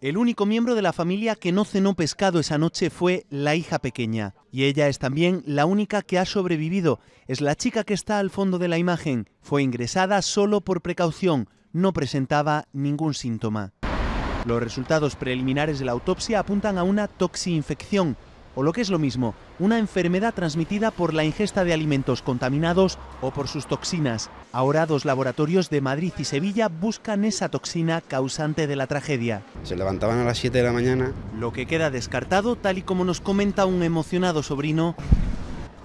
El único miembro de la familia que no cenó pescado esa noche fue la hija pequeña. Y ella es también la única que ha sobrevivido. Es la chica que está al fondo de la imagen. Fue ingresada solo por precaución. No presentaba ningún síntoma. Los resultados preliminares de la autopsia apuntan a una toxinfección, o lo que es lo mismo, una enfermedad transmitida por la ingesta de alimentos contaminados o por sus toxinas. Ahora dos laboratorios de Madrid y Sevilla buscan esa toxina causante de la tragedia. Se levantaban a las 7 de la mañana. Lo que queda descartado, tal y como nos comenta un emocionado sobrino,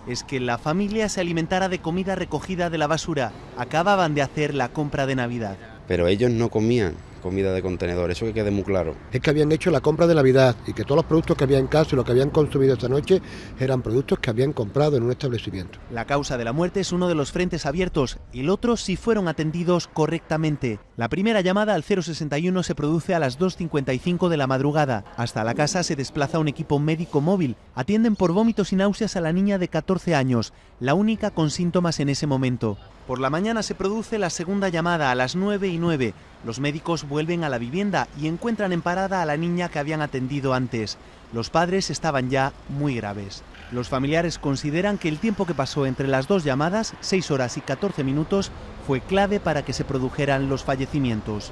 es que la familia se alimentara de comida recogida de la basura. Acababan de hacer la compra de Navidad. Pero ellos no comían comida de contenedor, eso que quede muy claro. Es que habían hecho la compra de Navidad y que todos los productos que había en casa y lo que habían consumido esta noche eran productos que habían comprado en un establecimiento. La causa de la muerte es uno de los frentes abiertos, el otro si fueron atendidos correctamente. La primera llamada al 061 se produce a las 2.55 de la madrugada. Hasta la casa se desplaza un equipo médico móvil. Atienden por vómitos y náuseas a la niña de 14 años, la única con síntomas en ese momento. Por la mañana se produce la segunda llamada a las 9 y 9. Los médicos vuelven a la vivienda y encuentran en parada a la niña que habían atendido antes. Los padres estaban ya muy graves. Los familiares consideran que el tiempo que pasó entre las dos llamadas, 6 horas y 14 minutos, fue clave para que se produjeran los fallecimientos.